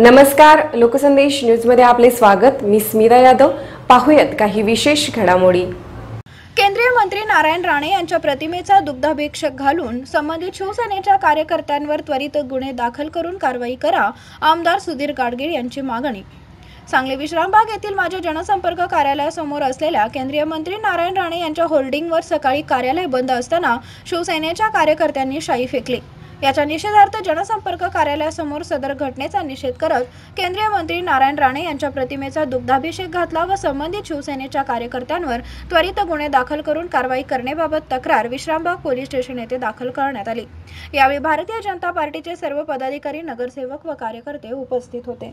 नमस्कार लोकसंदेश न्यूजमध्ये आपले स्वागत. मी स्मिता यादव. पाहूयात काही विशेष घडामोडी. केंद्रीय मंत्री नारायण राणे यांच्या प्रतिमेचा दुग्धाभिषेक घालून संबंधित शिवसेनेच्या कार्यकर्त्यांवर त्वरित गुन्हे दाखल करून कारवाई करा आमदार सुधीर गाडगीळ यांची मागणी. सांगली विश्रामबाग येथील माझ्या जनसंपर्क कार्यालयासमोर असलेल्या केंद्रीय मंत्री नारायण राणे यांच्या होल्डिंगवर सकाळी कार्यालय बंद असताना शिवसेनेच्या कार्यकर्त्यांनी शाई फेकली. याच्या निषेधार्थ जनसंपर्क कार्यालयासमोर सदर घटनेचा निषेध करत केंद्रीय मंत्री नारायण राणे यांच्या प्रतिमेचा दुग्धाभिषेक घातला व संबंधित शिवसेनेच्या कार्यकर्त्यांवर त्वरित गुन्हे दाखल करून कारवाई करण्याबाबत तक्रार विश्रामबाग पोलीस स्टेशन येथे दाखल करण्यात आली. यावेळी भारतीय जनता पार्टीचे सर्व पदाधिकारी नगरसेवक व कार्यकर्ते उपस्थित होते.